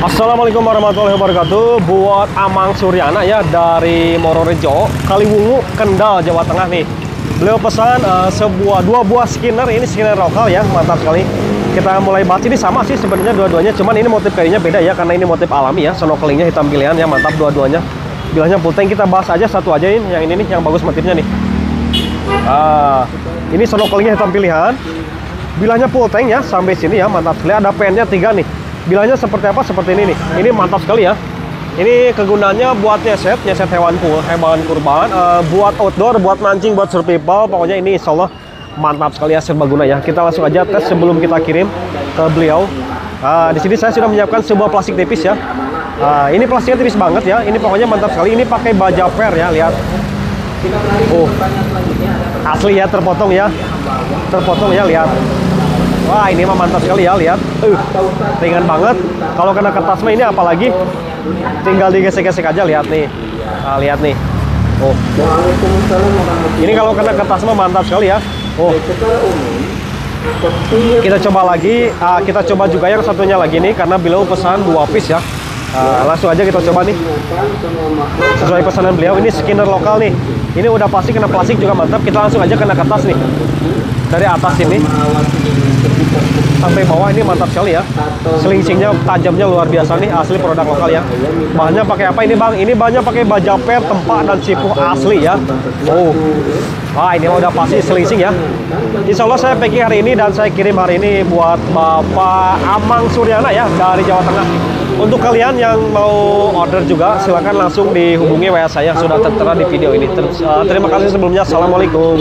Assalamualaikum warahmatullahi wabarakatuh. Buat Amang Suryana ya Dari Mororejo Kaliwungu, Kendal, Jawa Tengah nih. Beliau pesan uh, sebuah dua buah skinner Ini skinner lokal ya, mantap sekali. Kita mulai bahas ini sama sih sebenarnya dua-duanya Cuman ini motif kayunya beda ya Karena ini motif alami ya Snorkelingnya hitam pilihan ya, mantap dua-duanya. Bilangnya tank kita bahas aja satu aja ini Yang ini nih, yang bagus motifnya nih. Ah, Ini snorkelingnya hitam pilihan. Bilahnya full ya sampai sini ya mantap sekali. Ada pennya tiga nih bilahnya seperti apa? Seperti ini nih. Ini mantap sekali ya. Ini kegunaannya buat nyeset nyeset hewan hewan kurban uh, buat outdoor buat mancing buat survival pokoknya ini insya Allah mantap sekali ya serbaguna ya. Kita langsung aja tes sebelum kita kirim ke beliau. Uh, di sini saya sudah menyiapkan sebuah plastik tipis ya. Uh, ini plastiknya tipis banget ya. Ini pokoknya mantap sekali. Ini pakai baja per ya lihat. Oh asli ya terpotong ya. Terpotong ya lihat Wah ini mah mantap sekali ya lihat, uh, ringan banget. Kalau kena kertas mah ini apalagi? Tinggal digesek-gesek aja lihat nih, nah, lihat nih. Oh, ini kalau kena kertas mah mantap sekali ya. Oh, kita coba lagi, uh, kita coba juga yang satunya lagi nih karena beliau pesan dua piece ya. Uh, langsung aja kita coba nih. Sesuai pesanan beliau ini skinner lokal nih. Ini udah pasti kena plastik juga mantap. Kita langsung aja kena kertas nih dari atas ini sampai bawah ini mantap sekali ya. Selingsingnya tajamnya luar biasa nih asli produk lokal ya. Bahannya pakai apa ini bang? Ini bahannya pakai baja per tempat dan sipuh asli ya. Oh wah ini udah pasti selingsing ya. Insya Allah saya packing hari ini dan saya kirim hari ini buat Bapak Amang Suryana ya dari Jawa Tengah. Untuk kalian yang mau order juga silahkan langsung dihubungi WA saya. Sudah tertera di video ini. Terus, uh, terima kasih sebelumnya. Assalamualaikum